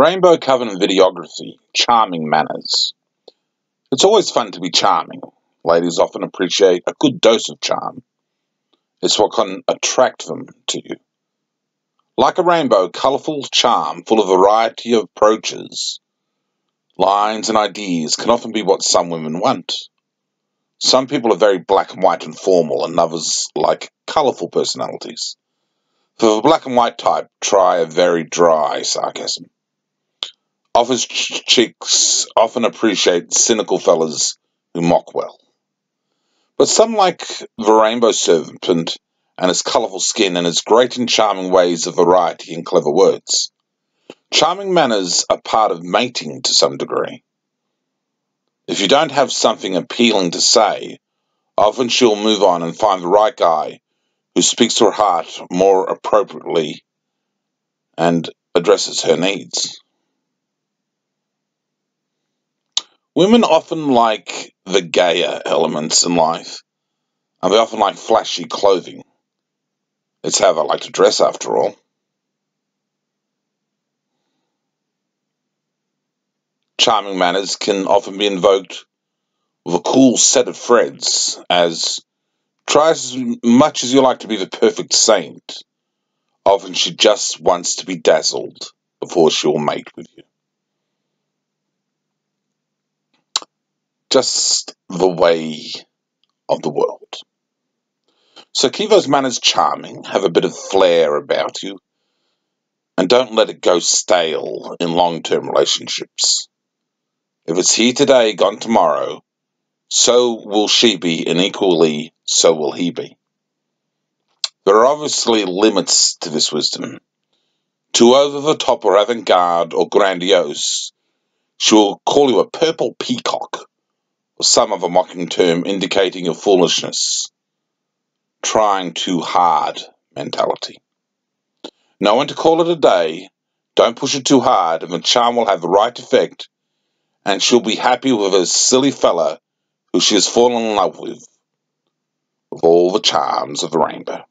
Rainbow Covenant Videography Charming Manners. It's always fun to be charming. Ladies often appreciate a good dose of charm. It's what can attract them to you. Like a rainbow, colourful charm full of variety of approaches, lines, and ideas can often be what some women want. Some people are very black and white and formal, and others like colourful personalities. For the black and white type, try a very dry sarcasm. Office chicks often appreciate cynical fellas who mock well. But some like the rainbow serpent and his colourful skin and his great and charming ways of variety and clever words. Charming manners are part of mating to some degree. If you don't have something appealing to say, often she'll move on and find the right guy who speaks to her heart more appropriately and addresses her needs. Women often like the gayer elements in life, and they often like flashy clothing. It's how they like to dress, after all. Charming manners can often be invoked with a cool set of threads, as try as much as you like to be the perfect saint. Often she just wants to be dazzled before she'll mate with you. Just the way of the world. So keep those manners charming, have a bit of flair about you, and don't let it go stale in long term relationships. If it's here today, gone tomorrow, so will she be, and equally, so will he be. There are obviously limits to this wisdom. Too over the top or avant garde or grandiose, she will call you a purple peacock some of a mocking term indicating a foolishness, trying too hard mentality. Know when to call it a day, don't push it too hard, and the charm will have the right effect, and she'll be happy with a silly fella who she has fallen in love with, with all the charms of the rainbow.